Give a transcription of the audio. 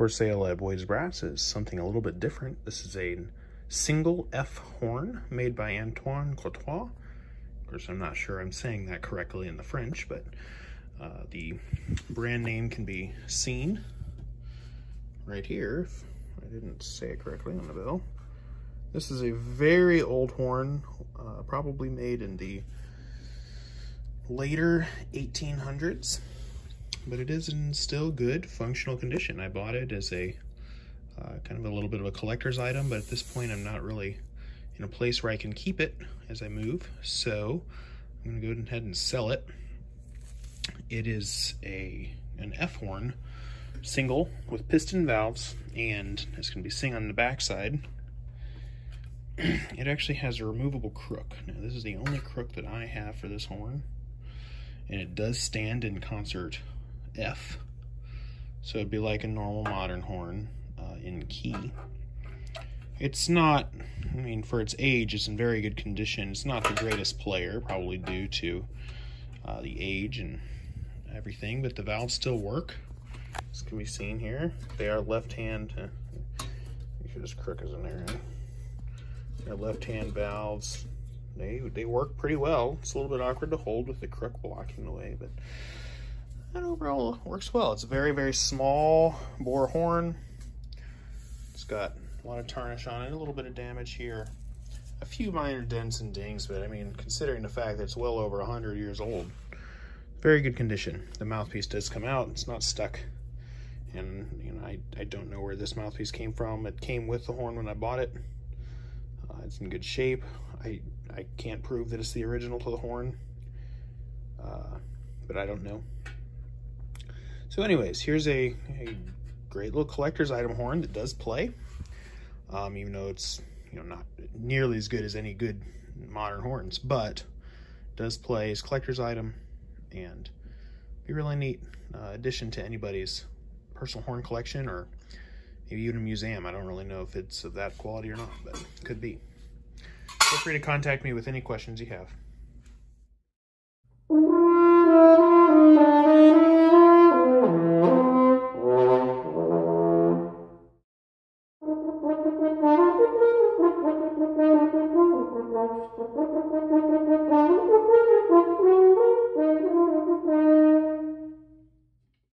For sale at Boyd's Brass is something a little bit different. This is a single F horn made by Antoine Courtois. Of course, I'm not sure I'm saying that correctly in the French, but uh, the brand name can be seen right here. I didn't say it correctly on the bill. This is a very old horn, uh, probably made in the later 1800s, but it is in still good functional condition. I bought it as a uh, kind of a little bit of a collector's item, but at this point I'm not really in a place where I can keep it as I move, so I'm gonna go ahead and sell it. It is a an F horn, single with piston valves, and as can be seen on the backside, it actually has a removable crook. Now this is the only crook that I have for this horn, and it does stand in concert F, so it'd be like a normal modern horn uh, in key. It's not, I mean, for its age, it's in very good condition. It's not the greatest player, probably due to uh, the age and everything, but the valves still work. This can be seen here. They are left-hand, uh, make sure this crook is in there. They're left-hand valves. They, they work pretty well. It's a little bit awkward to hold with the crook blocking the way, but overall works well. It's a very, very small bore horn. It's got a lot of tarnish on it, a little bit of damage here. A few minor dents and dings, but I mean, considering the fact that it's well over 100 years old, very good condition. The mouthpiece does come out, it's not stuck. And, you know, I, I don't know where this mouthpiece came from. It came with the horn when I bought it. Uh, it's in good shape. I, I can't prove that it's the original to the horn, uh, but I don't know. So anyways, here's a, a great little collector's item horn that does play, um, even though it's you know not nearly as good as any good modern horns, but does play as collector's item and be really neat uh, addition to anybody's personal horn collection or maybe even a museum. I don't really know if it's of that quality or not, but could be. Feel free to contact me with any questions you have.